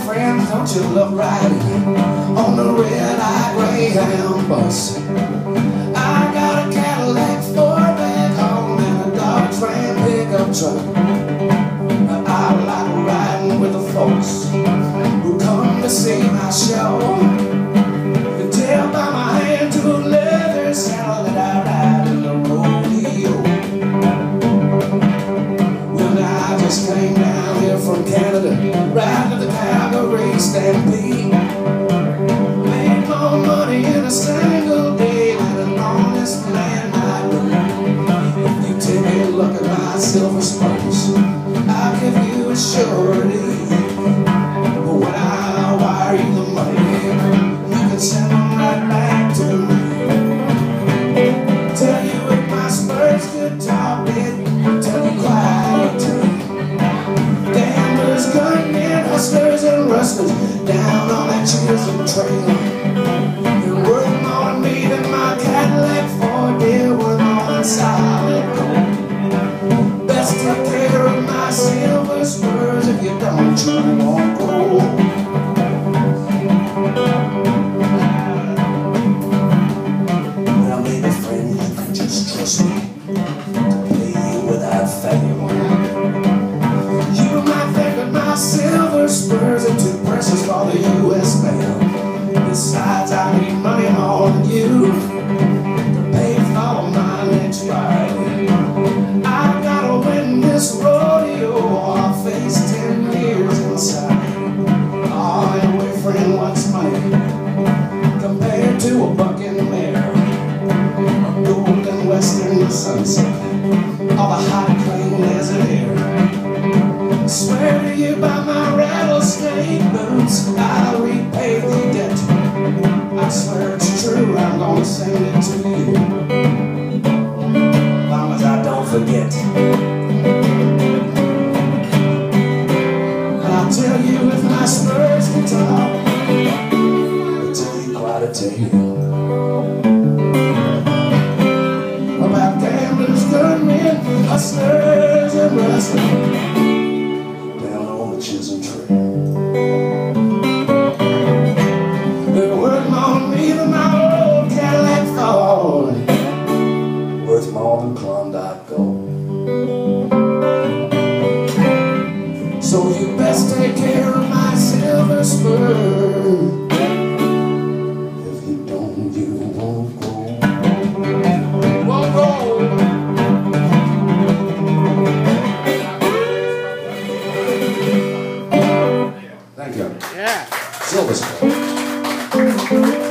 many friends, don't you love riding on the red-eye Greyhound bus? Silver spurs, I'll give you a surety. But when I wire you the money, you can right back to me. Tell you if my could talk Chisholm trail. You're worth more to me than my Cadillac gold. Best of my silver spurs if you don't, you friend, you can just trust me Besides, I need money more than you to pay for all my next ride. I gotta win this rodeo I'll face ten years inside. Oh, anyway, friend, what's money compared to a bucking mare? A golden western sunset of a hot, clean desert air. Swear to you by my rattlesnake そうですね。